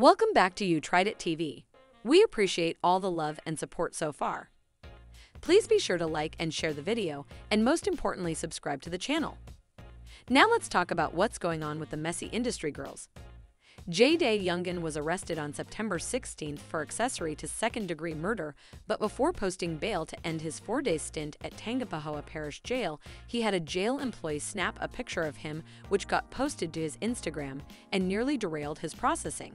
Welcome back to You Tried It TV. We appreciate all the love and support so far. Please be sure to like and share the video, and most importantly, subscribe to the channel. Now let's talk about what's going on with the messy industry girls. JayDaYoungan was arrested on September 16th for accessory to second-degree murder, but before posting bail to end his four-day stint at Tangipahoa Parish Jail, he had a jail employee snap a picture of him, which got posted to his Instagram and nearly derailed his processing.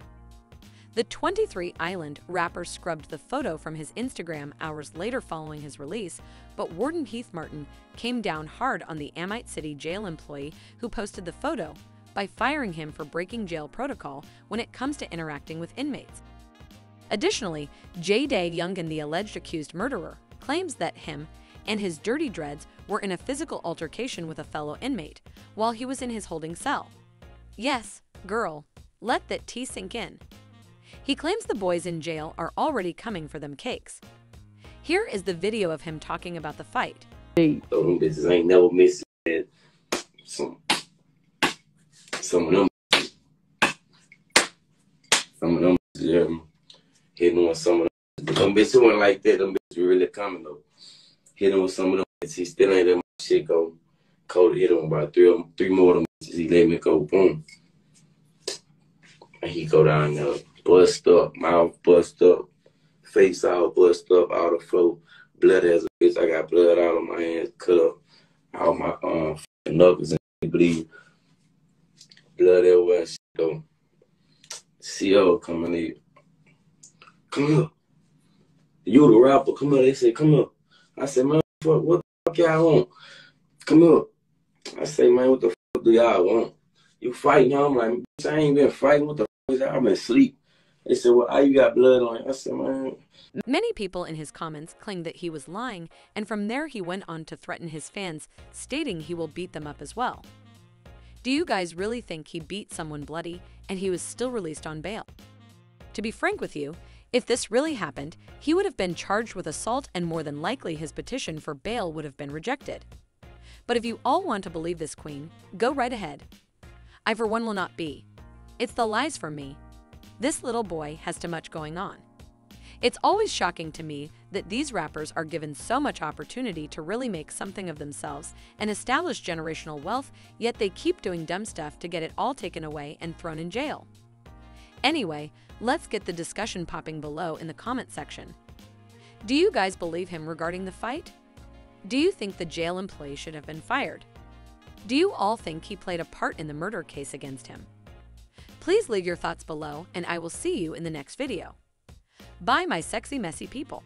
The 23 Island rapper scrubbed the photo from his Instagram hours later following his release, but Warden Heath Martin came down hard on the Amite City jail employee who posted the photo by firing him for breaking jail protocol when it comes to interacting with inmates. Additionally, JayDaYoungan, the alleged accused murderer, claims that him and his dirty dreads were in a physical altercation with a fellow inmate while he was in his holding cell. Yes, girl, let that tea sink in. He claims the boys in jail are already coming for them cakes. Here is the video of him talking about the fight. Them bitches ain't never missed. Some, some of them, some of them, um, hitting with some of them. Them bitches went like that. Them bitches really coming though. Hitting with some of them. bitches, He still ain't let my shit go. Cody hit him about three, three more of them. bitches. He let me go. Boom. And he go down there, bust up, mouth bust up, face all bust up, all the flow, blood as a bitch. I got blood out of my hands, cut up, all my um knuckles and bleed. Blood everywhere. Go. CO coming in. Come here. You the rapper. Come here. They say, come here. I said, man, fuck, what the fuck y'all want? Come here. I say, man, what the fuck do y'all want? You fighting? I'm like, bitch, I ain't been fighting. What the? I've asleep. They said, well, you got blood on you? I said, man, Many people in his comments claimed that he was lying, and from there he went on to threaten his fans, stating he will beat them up as well. Do you guys really think he beat someone bloody and he was still released on bail? To be frank with you, if this really happened, he would have been charged with assault and more than likely his petition for bail would have been rejected. But if you all want to believe this queen, go right ahead. I for one will not be. It's the lies from me. This little boy has too much going on. It's always shocking to me that these rappers are given so much opportunity to really make something of themselves and establish generational wealth, yet they keep doing dumb stuff to get it all taken away and thrown in jail. Anyway, let's get the discussion popping below in the comment section. Do you guys believe him regarding the fight? Do you think the jail employee should have been fired? Do you all think he played a part in the murder case against him? Please leave your thoughts below, and I will see you in the next video. Bye, my sexy, messy people.